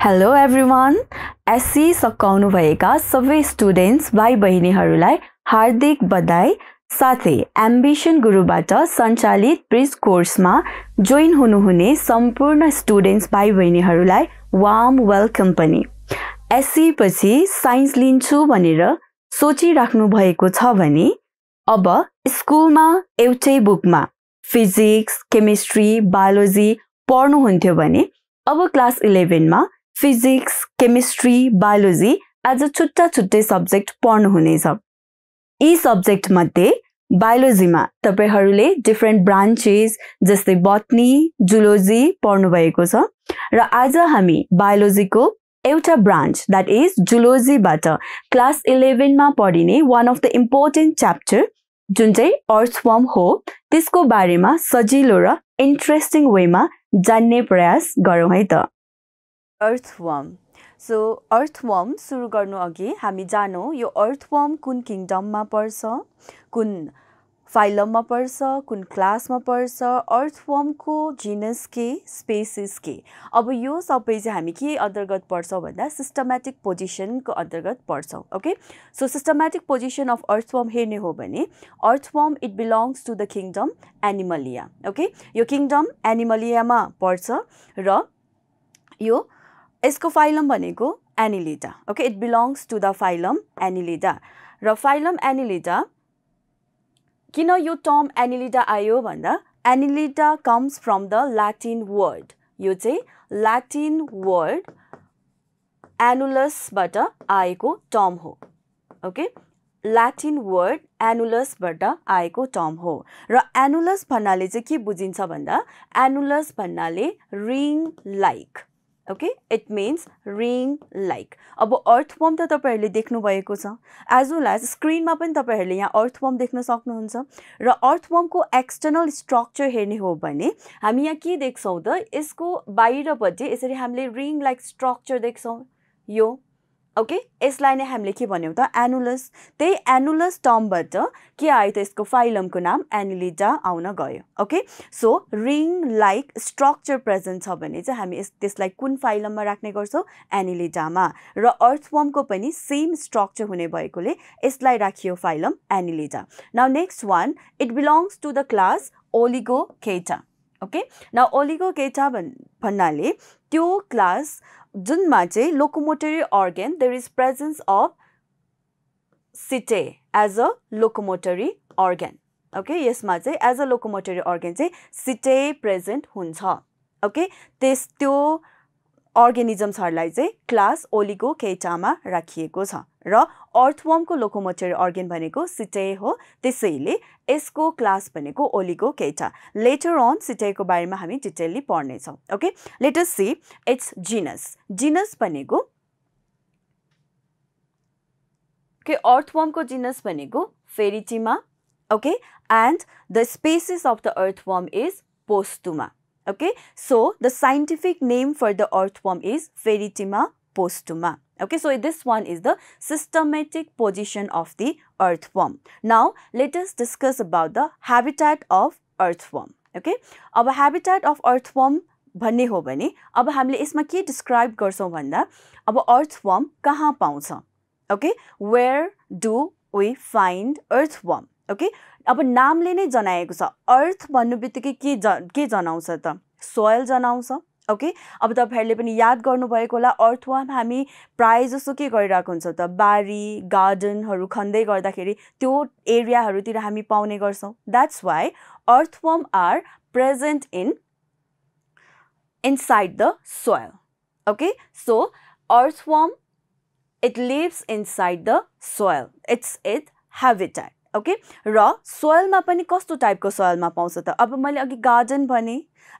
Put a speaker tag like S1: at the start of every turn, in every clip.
S1: Hello everyone SC सकाउनुभएका सबै students भाइ बहिनीहरूलाई हार्दिक बधाई साथै एम्बिसन गुरुबाट सञ्चालित ब्रिज कोर्समा जोइन हुनुहुने सम्पूर्ण स्टुडेन्ट्स भाइ बहिनीहरूलाई वाम वेलकम पनि एससी पछि साइन्स लिन्छु भनेर सोचिराख्नु भएको छ भने अब स्कुलमा एउटै बुकमा फिजिक्स केमिस्ट्री बायोलोजी पढ्नुहुन्थ्यो भने अब क्लास इलेभेनमा फिजिक्स केमिस्ट्री बायोलोजी अ छुट्टा छुट्टै सब्जेक्ट पढ्नुहुनेछ। यी सब्जेक्टमध्ये बायोलोजीमा तपाईँहरूले डिफ्रेन्ट ब्रान्चेस जस्तै बटनी जुलोजी पढ्नुभएको छ र आज हामी बायोलोजीको एउटा ब्रान्च द्याट इज जुलोजीबाट क्लास इलेभेनमा पढिने one of the important chapter जुन चाहिँ अर्थवर्म हो त्यसको बारेमा सजिलो र इन्ट्रेस्टिङ वेमा जान्ने प्रयास गरौँ है त।
S2: अर्थवर्म सो अर्थवर्म सुरु गर्नु अघि हामी जानौँ यो अर्थवर्म कुन किङडममा पर्छ कुन फाइलममा पर्छ कुन क्लासमा पर्छ अर्थवर्मको जिनस के स्पेसिस के? अब यो सबै चाहिँ हामी के अन्तर्गत पर्छौँ भन्दा सिस्टमेटिक पोजिसनको अन्तर्गत पर्छौँ okay so systematic position of earthworm हेर्ने हो भने earthworm it belongs to the kingdom Animalia okay यो किङडम एनिमलियामा पर्छ र यो यसको फाइलम भनेको Annelida okay it belongs to the phylum Annelida र फाइलम एनिलिडा किन यो टर्म एनिलिडा आयो भन्दा Annelida comes from the Latin word यो चाहिँ ल्याटिन वर्ड एनुलसबाट आएको टर्म हो ओके ल्याटिन वर्ड एनुलसबाट आएको टर्म हो। र एनुलस भन्नाले चाहिँ के बुझिन्छ भन्दा एनुलस भन्नाले ring like okay it means ring like अब अर्थवम त तपाईँहरूले देख्नुभएको छ. एज वेल एज स्क्रिनमा पनि तपाईँहरूले यहाँ अर्थवम देख्न सक्नुहुन्छ. र अर्थवमको एक्सटर्नल स्ट्रक्चर हेर्ने हो भने हामी यहाँ के देख्छौँ त? यसको बाहिरपट्टि यसरी हामीले रिङ लाइक स्ट्रक्चर देख्छौँ। यो ओके? यसलाई नै हामीले के भन्यौँ त? एनुलस त्यही एनुलस टर्मबाट के आयो त यसको फाइलमको नाम? एनिलिडा आउन गयो okay? So ring like structure present छ भने चाहिँ हामी यस त्यसलाई कुन फाइलममा राख्ने गर्छौँ? एनिलिडामा र अर्थवमको पनि सेम स्ट्रक्चर हुने भएकोले यसलाई राखियो phylum Annelida now next one it belongs to the class Oligochaeta okay न ओलिगो केटा भन् भन्नाले त्यो क्लास जुनमा चाहिँ locomotory organ there is presence of setae as a locomotory organ okay यसमा चाहिँ एज अ लोकोमोटरी अर्गेन चाहिँ setae present हुन्छ ओके त्यस त्यो अर्गेनिजम्सहरूलाई चाहिँ क्लास ओलिगो केटामा राखिएको छ र अर्थवर्मको लोकोमोटरी अर्गेन भनेको सिटे हो। त्यसैले यसको क्लास भनेको ओलिगो केटा। लेटर अन सिटेको बारेमा हामी detailly पढ्नेछौँ okay let's see its genus genus भनेको के? अर्थवर्मको जिनस भनेको Pheretima okay and the species of the earthworm is posthuma okay so the scientific name for the earthworm is Ferritima postuma okay so this one is the systematic position of the earthworm now let us discuss about the habitat of earthworm okay अब habitat of earthworm भन्ने हो भने अब हामीले यसमा के describe गर्छौँ भन्दा अब अर्थवर्म कहाँ पाउँछ okay where do we find earthworm okay अब नामले नै जनाएको छ। अर्थ भन्नु बित्तिकै के ज के जनाउँछ त? सोयल जनाउँछ ओके अब तपाईँहरूले पनि याद गर्नुभएको होला अर्थवर्म हामी प्रायः जसो के गरिरहेको हुन्छ त? बारी गार्डनहरू खन्दै गर्दाखेरि त्यो एरियाहरूतिर हामी पाउने गर्छौँ। That's why earthworm are present in inside the soil okay so earthworm it lives inside the soil its it habitat okay र सोयलमा पनि कस्तो टाइपको सोयलमा पाउँछ त? अब मैले अघि गार्डन भने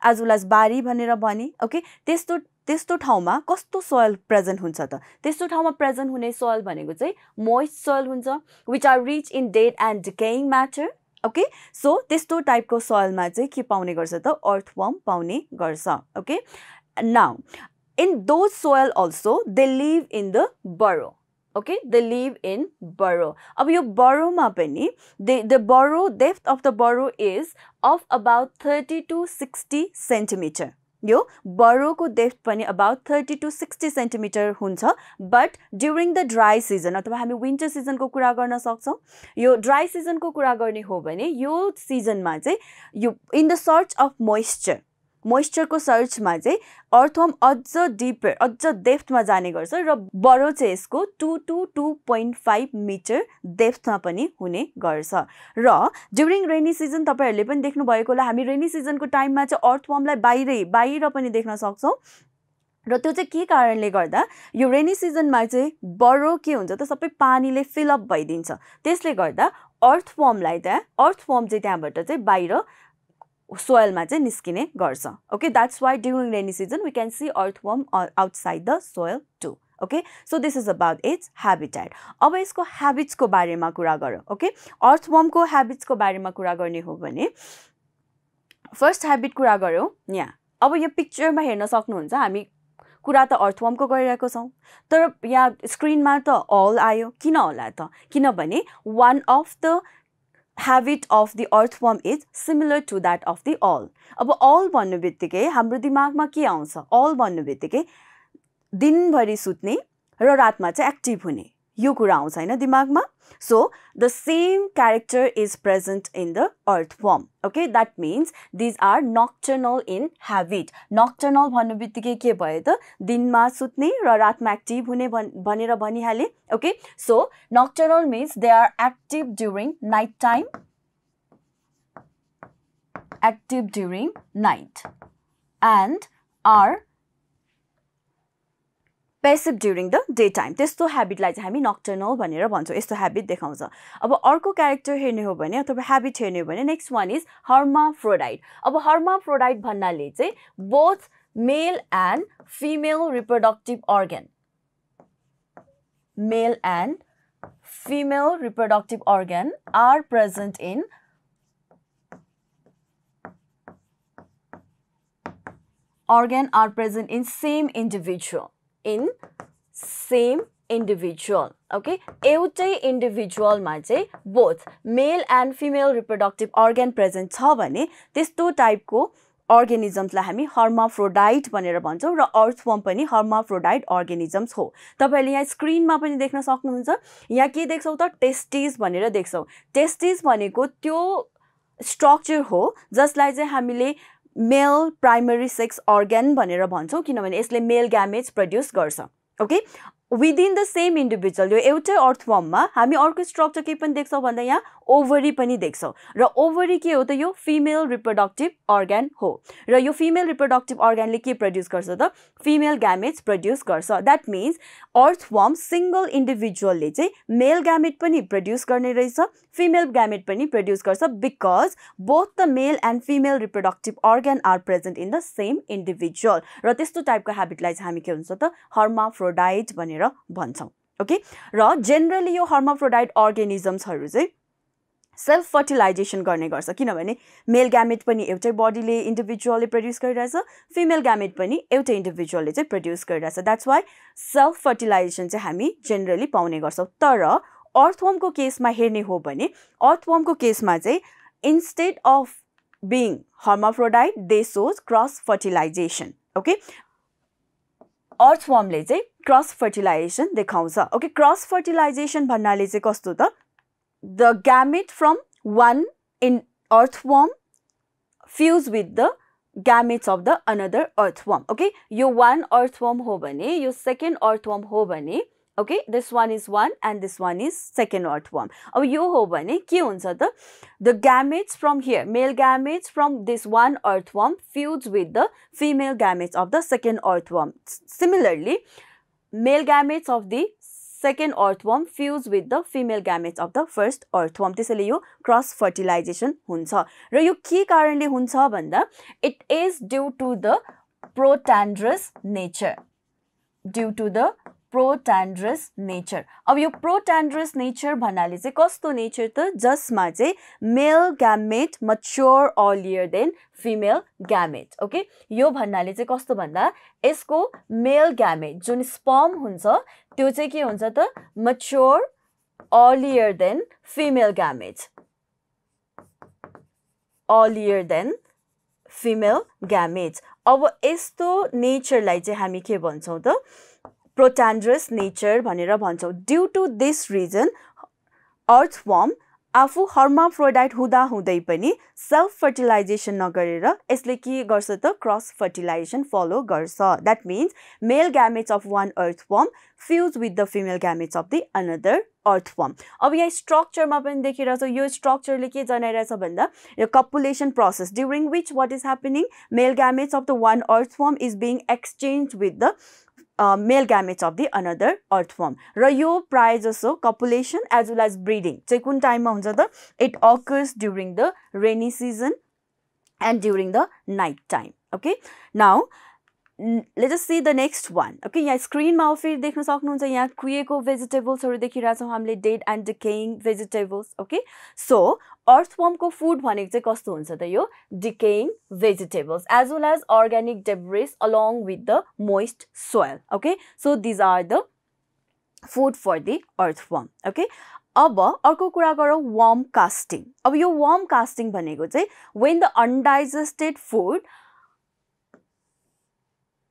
S2: एज वेल एज बारी भनेर भने ओके त्यस्तो त्यस्तो ठाउँमा कस्तो सोयल प्रेजेन्ट हुन्छ त? त्यस्तो ठाउँमा प्रेजेन्ट हुने सोयल भनेको चाहिँ मोइस्ट सोयल हुन्छ which are rich in dead and decaying matter okay so त्यस्तो टाइपको सोयलमा चाहिँ के पाउने गर्छ त? अर्थवर्म पाउने गर्छ okay now in those soil also they live in the burrow okay they live in burrow अब यो बरोमा पनि they the burrow depth of the burrow is of about thirty to sixty centimetre यो बरोको depth पनि about thirty to sixty centimetre हुन्छ but during the dry season अथवा हामी विन्टर सिजनको कुरा गर्न सक्छौँ यो ड्राई सिजनको कुरा गर्ने हो भने यो सिजनमा चाहिँ यो in the search of moisture मोइस्चरको सर्चमा चाहिँ अर्थवम अझ डिपर अझ डेफ्थमा जाने गर्छ र बरो चाहिँ यसको two two two point five metre डेफ्थमा पनि हुने गर्छ। र ड्युरिङ रेनी सिजन तपाईँहरूले पनि देख्नुभएको होला हामी रेनी सिजनको टाइममा चाहिँ अर्थवमलाई बाहिरै बाहिर पनि देख्न सक्छौँ। र त्यो चाहिँ के कारणले गर्दा यो रेनी सिजनमा चाहिँ बरो के हुन्छ त सबै पानीले फिलअप भइदिन्छ। त्यसले गर्दा अर्थ फर्मलाई त्यहाँ अर्थ फर्म चाहिँ त्यहाँबाट चाहिँ बाहिर सोयलमा चाहिँ निस्किने गर्छ। Okay that's why during rainy season we can see earthworm outside the soil too okay so this is about its habitat अब यसको ह्याबिट्सको बारेमा कुरा गरौँ। ओके अर्थवर्मको ह्याबिट्सको बारेमा कुरा गर्ने हो भने फर्स्ट ह्याबिट कुरा गरौँ। यहाँ अब यो पिक्चरमा हेर्न सक्नुहुन्छ हामी कुरा त अर्थवर्मको गरिरहेको छौँ। तर यहाँ स्क्रिनमा त अल आयो। किन होला त? किनभने one of the habit of the earthworm is similar to that of the owl अब अल भन्नु बित्तिकै हाम्रो दिमागमा के आउँछ? अल भन्नु बित्तिकै दिनभरि सुत्ने र रातमा चाहिँ एक्टिभ हुने। यो कुरा आउँछ होइन दिमागमा? So the same character is present in the earthworm okay that means these are nocturnal in habit nocturnal भन्नु बित्तिकै के भयो त? दिनमा सुत्ने र रातमा एक्टिभ हुने भन् भनेर भनिहालेँ। Okay so nocturnal means they are active during night time active during night and are passive during the day time त्यस्तो ह्याबिटलाई चाहिँ हामी नक्टर्नल भनेर भन्छौँ। यस्तो ह्याबिट देखाउँछ। अब अर्को क्यारेक्टर हेर्ने हो भने अथवा ह्याबिट हेर्ने हो भने नेक्स्ट वान इज हर्माफ्रोडाइट अब हर्माफ्रोडाइट भन्नाले चाहिँ both male and female reproductive organ male and female reproductive organ are present in organ are present in same individual in same individual okay एउटै इन्डिभिजुअलमा चाहिँ both male and female reproductive organ present छ भने त्यस्तो टाइपको अर्ग्यानिजम्सलाई हामी hermaphrodite भनेर भन्छौँ र अर्थवर्म पनि हर्माफ्रोडाइट अर्ग्यानिजम्स हो। तपाईँहरूले यहाँ स्क्रिनमा पनि देख्न सक्नुहुन्छ। यहाँ के देख्छौँ त? टेस्टिज भनेर देख्छौँ। टेस्टिज भनेको त्यो स्ट्रक्चर हो जसलाई चाहिँ हामीले मेल प्राइमरी सेक्स अर्ग्यान भनेर भन्छौँ किनभने यसले मेल ग्यामेज प्रड्युस गर्छ okay within the same individual यो एउटै अर्थफर्ममा हामी अर्को स्ट्रक्चर केही पनि देख्छौँ भन्दा यहाँ ओभरी पनि देख्छौँ। र ओभरी के हो त यो फिमेल रिप्रोडक्टिभ अर्ग्यान हो। र यो फिमेल रिप्रोडक्टिभ अर्ग्यानले के प्रड्युस गर्छ त? फिमेल ग्यामेज प्रड्युस गर्छ। द्याट मिन्स अर्थवर्म सिङ्गल इन्डिभिजुअलले चाहिँ मेल ग्यामेट पनि प्रड्युस गर्ने रहेछ फिमेल ग्यामेट पनि प्रड्युस गर्छ because both the male and female reproductive organ are present in the same individual र त्यस्तो टाइपको ह्याबिटलाई चाहिँ हामी के हुन्छ त? हर्माफ्रोडाइट भनेर भन्छौँ ओके? र जेनरली यो हर्माफ्रोडाइट अर्ग्यानिजम्सहरू चाहिँ सेल्फ फर्टिलाइजेसन गर्ने गर्छ किनभने मेल ग्यामेट पनि एउटै बडीले इन्डिभिजुअलले प्रड्युस गरिरहेछ फिमेल ग्यामेट पनि एउटै इन्डिभिजुअलले चाहिँ प्रड्युस गरिरहेछ. द्याट्स वाइ सेल्फ फर्टिलाइजेसन चाहिँ हामी जेनरली पाउने गर्छौँ। तर अर्थवर्मको केसमा हेर्ने हो भने अर्थवर्मको केसमा चाहिँ instead of being hermaphrodite they shows cross fertilization okay? अर्थवर्मले चाहिँ क्रस फर्टिलाइजेसन देखाउँछ। ओके क्रस फर्टिलाइजेसन भन्नाले चाहिँ कस्तो त? The gamete from one in earthworm fuse with the gametes of the another earthworm okay यो वान अर्थवर्म हो भने यो सेकेन्ड अर्थवर्म हो भने okay this one is one and this one is second earthworm अब यो हो भने के हुन्छ त the gametes from here male gametes from this one earthworm fuse with the female gametes of the second earthworm similarly male gametes of the second earthworm fuse with the female gametes of the first earthworm त्यसैले यो cross fertilisation हुन्छ र यो के कारणले हुन्छ भन्दा it is due to the protandrous nature due to the protandrous nature. अब यो प्रोट्यान्ड्रस नेचर भन्नाले चाहिँ कस्तो नेचर त जसमा चाहिँ male gamete mature earlier than female gamete okay? यो भन्नाले चाहिँ कस्तो भन्दा यसको मेल ग्यामेट जुन स्पम हुन्छ त्यो चाहिँ के हुन्छ त? Mature earlier than female gametes earlier than female gametes अब यस्तो नेचरलाई चाहिँ हामी के भन्छौँ त? प्रोट्यान्ड्रस नेचर भनेर भन्छौँ। Due to this reason earthworm आफू हर्माफ्रोडाइट हुँदाहुँदै पनि सेल्फ फर्टिलाइजेसन नगरेर यसले के गर्छ त? क्रस फर्टिलाइजेसन फलो गर्छ। That means male gametes of one earthworm fuse with the female gametes of the another earthworm अब यहाँ स्ट्रक्चरमा पनि देखिरहेछ यो स्ट्रक्चरले के जनाइरहेछ भन्दा यो copulation process during which what is happening male gametes of the one earthworm is being exchange with the male gametes of the another earthworm र यो प्रायः जसो copulation as well as breeding चाहिँ कुन टाइममा हुन्छ त it occurs during the rainy season and during the night time okay now let us see the next one okay यहाँ स्क्रिनमा फेरि देख्न सक्नुहुन्छ यहाँ कुहिएको भेजिटेबल्सहरू देखिरहेछौँ हामीले dead and decaying vegetables okay so अर्थवर्मको food भनेको चाहिँ कस्तो हुन्छ त यो? Decaying vegetables as well as organic debris along with the moist soil okay so these are the food for the earthworm okay अब अर्को कुरा गरौँ वार्म कास्टिङ अब यो वार्म कास्टिङ भनेको चाहिँ when the undigested food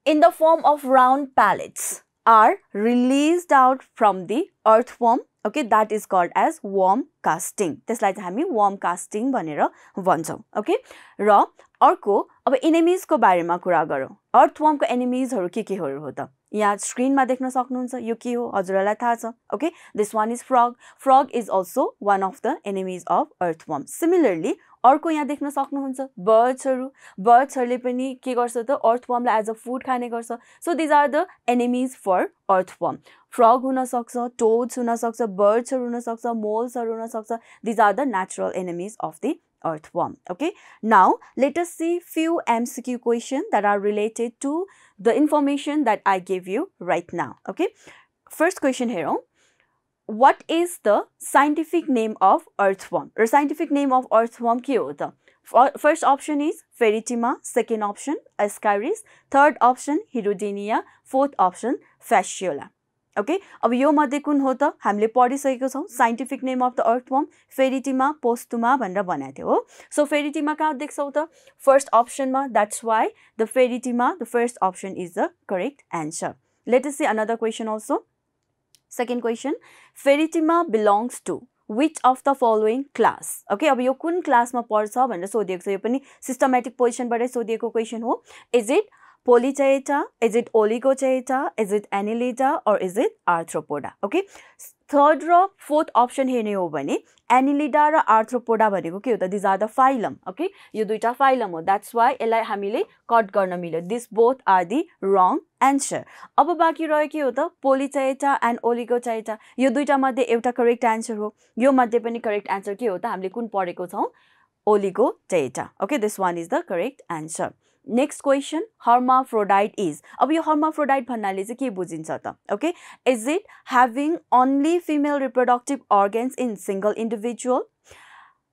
S2: in the form of round pellets are released out from the earthworm okay that is called as worm casting त्यसलाई चाहिँ हामी वर्म कास्टिङ भनेर भन्छौँ ओके र अर्को अब इनेमिजको बारेमा कुरा गरौँ अर्थवर्मको एनिमिजहरू के केहरू हो त यहाँ स्क्रिनमा देख्न सक्नुहुन्छ यो के हो? हजुरहरूलाई थाहा छ okay this one is frog frog is also one of the enemies of earthworm similarly अर्को यहाँ देख्न सक्नुहुन्छ बर्ड्सहरू बर्ड्सहरूले पनि के गर्छ त? अर्थवर्मलाई एज अ फुड खाने गर्छ। So these are the enemies for earthworm frog हुनसक्छ टोड्स हुनसक्छ बर्ड्सहरू हुनसक्छ मोल्सहरू हुनसक्छ। These are the natural enemies of the earthworm okay? Now let us see few mcq questions that are related to the information that i gave you right now okay? First question here oh. what is the scientific name of earthworm or scientific name of earthworm ho first option is Pheretima, second option Ascaris, third option Hirudinea, fourth option Fasciola. Okay अब यो मध्ये कुन हो त? हामीले पढिसकेको छौँ scientific name of the earthworm Pheretima posthuma भनेर भनेको थियो हो। सो फेरिटिमा कहाँ देख्छौ त? फर्स्ट अप्सनमा that's why the Pheretima the first option is the correct answer let see another question also second question Pheretima belongs to which of the following class okay अब यो कुन क्लासमा पर्छ भनेर सोधिएको छ? यो पनि सिस्टमेटिक पोजिसनबाटै सोधिएको क्वेसन हो। Is it Polychaeta, is it Oligochaeta, is it Annelida or is it Arthropoda? Okay. Third र फोर्थ अप्सन हेर्ने हो भने एनिलिडा र आर्थ्रोपोडा भनेको के हो त? These are the phylum okay यो दुइटा फाइलम हो। द्याट्स वाइ यसलाई हामीले कट गर्न मिल्यो। This both are the wrong answer अब बाँकी रह्यो के हो त? पोलिचाइटा एन्ड ओलिगोचाइटा यो दुइटा मध्ये एउटा करेक्ट एन्सर हो। यो मध्ये पनि करेक्ट एन्सर के हो त? हामीले कुन पढेको छौँ? Oligochaeta okay this one is the correct answer next question hermaphrodite is अब यो हर्माफ्रोडाइट भन्नाले चाहिँ के बुझिन्छ त? Okay is it having only female reproductive organs in single individual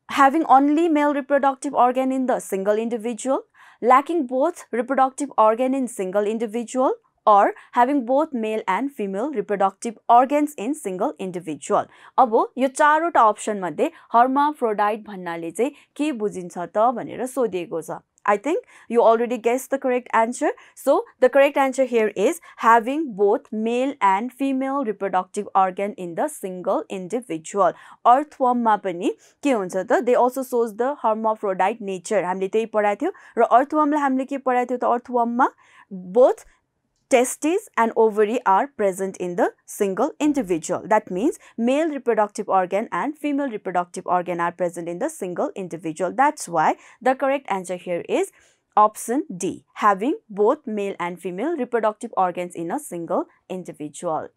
S2: having only male reproductive organ in the single individual lacking both reproductive organ in single individual or having both male and female reproductive organs in single individual. अब यो चारवटा अप्सनमध्ये hermaphrodite भन्नाले चाहिँ के बुझिन्छ त भनेर सोधिएको छ। I think you already guessed the correct answer. So the correct answer here is having both male and female reproductive organ in the single individual. Earthworm पनि के हुन्छ त they also shows the hermaphrodite nature हामीले त्यही पढाएको थियो र अर्थवर्मलाई हामीले के पढाएको थियो त अर्थवर्ममा both testes and ovary are present in the single individual. That means male reproductive organ and female reproductive organ are present in the single individual. That's why the correct answer here is option D, having both male and female reproductive organs in a single individual.